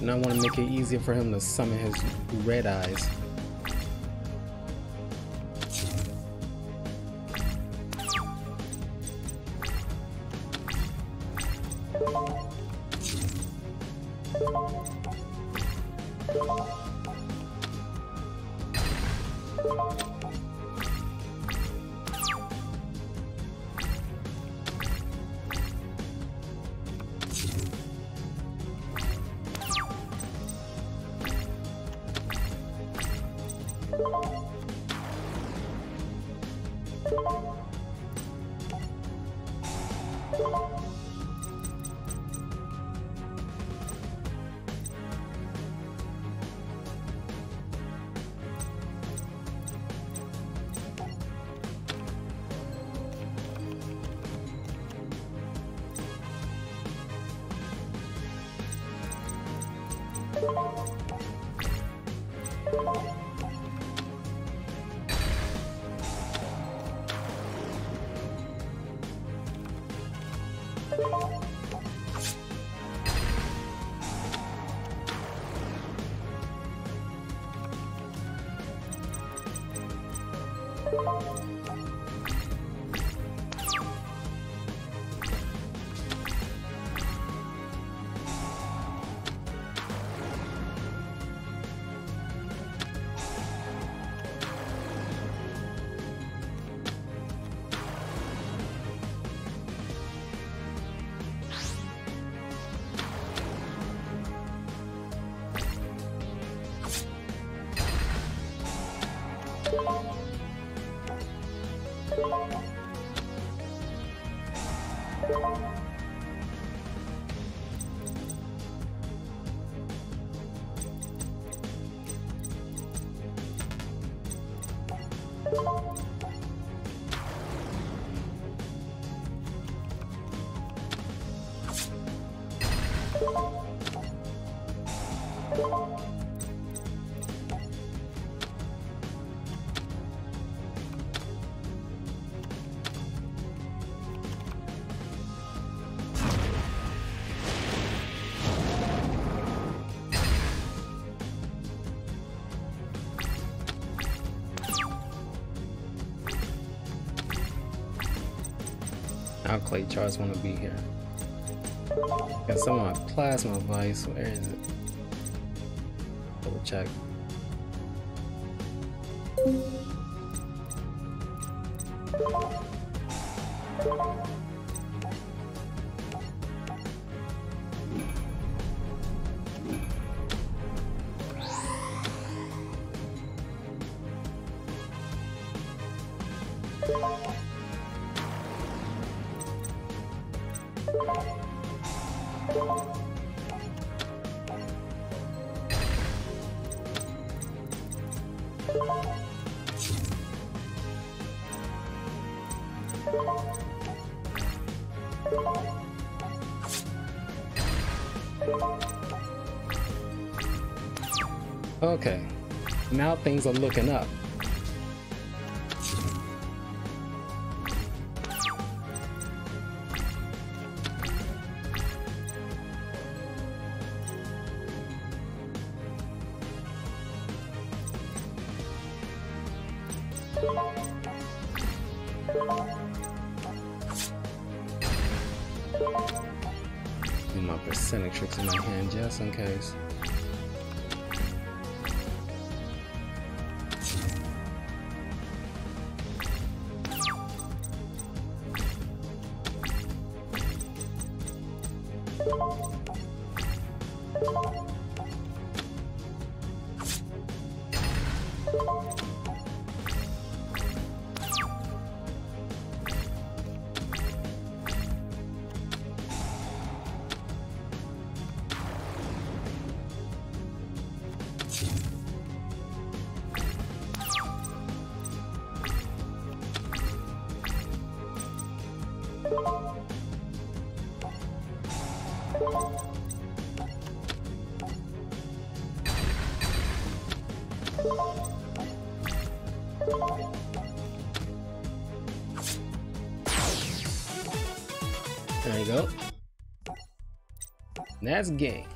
And I want to make it easier for him to summon his red eyes. you you you Now Clay Charge want to be here. Got some of my plasma vice. Where is it? Double check. Okay, now things are looking up. Do my percentage tricks in my hand just in case. There you go. That's game.